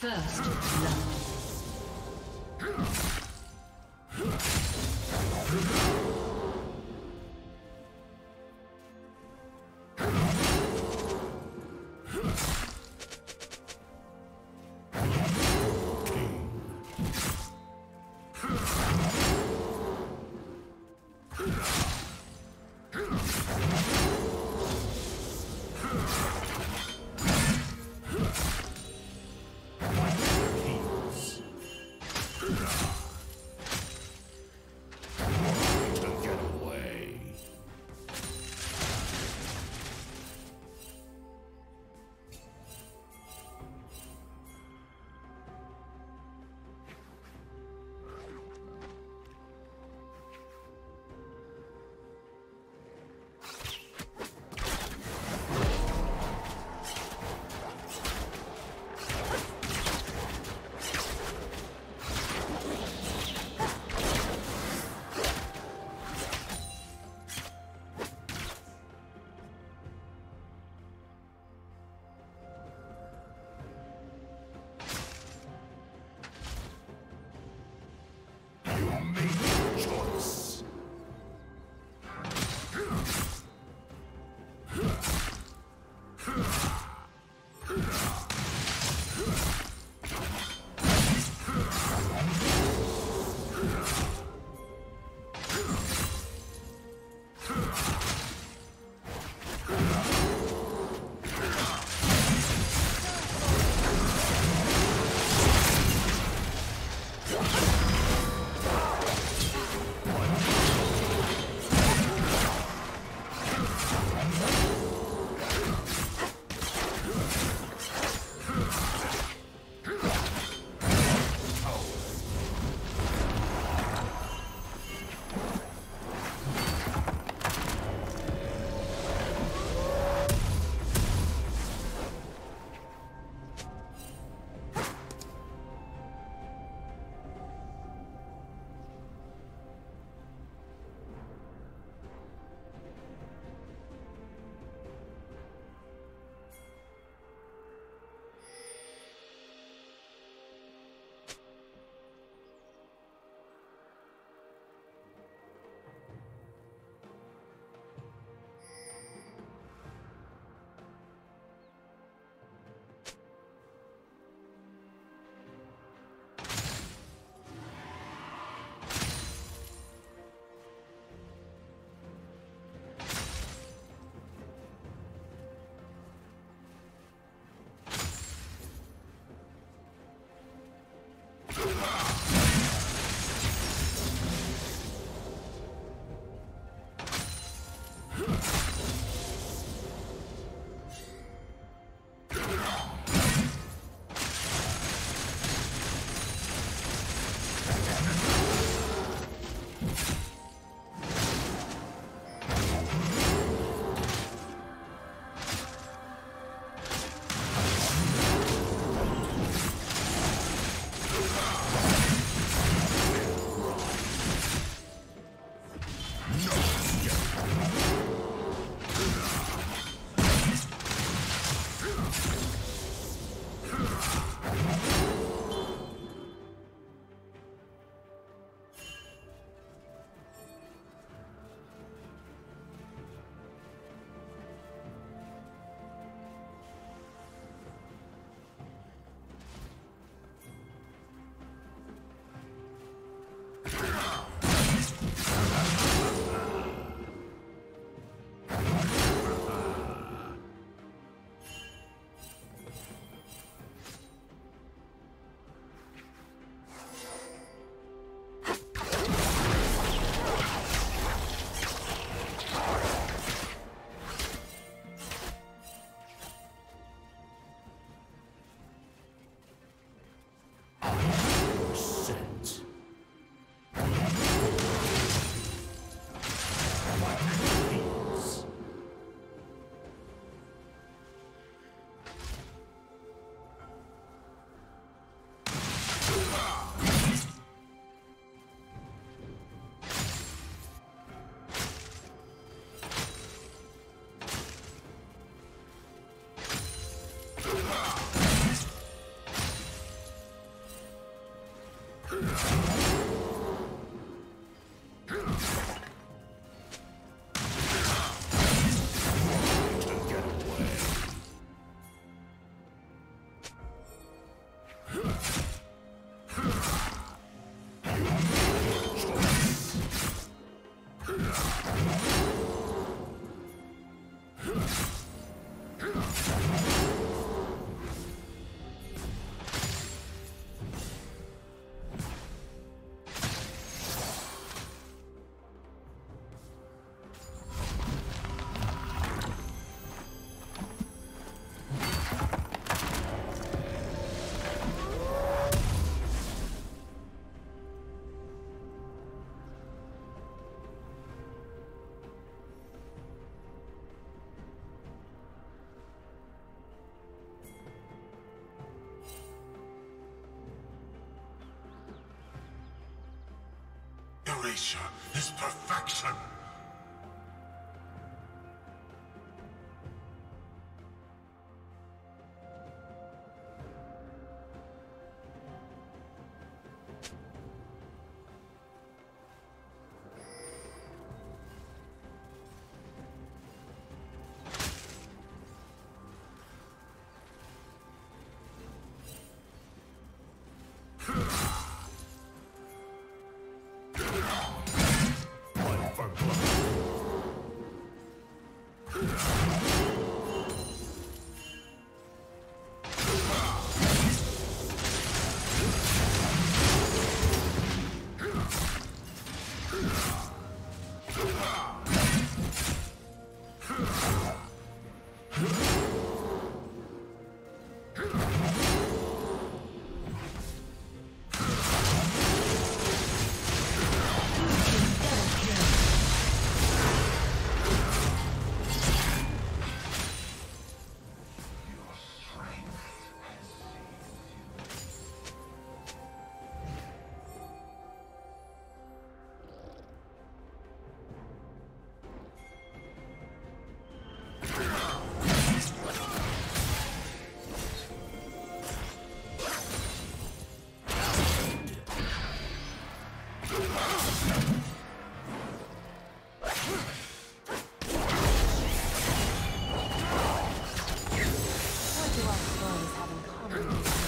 First love. Erasure is perfection. Come on.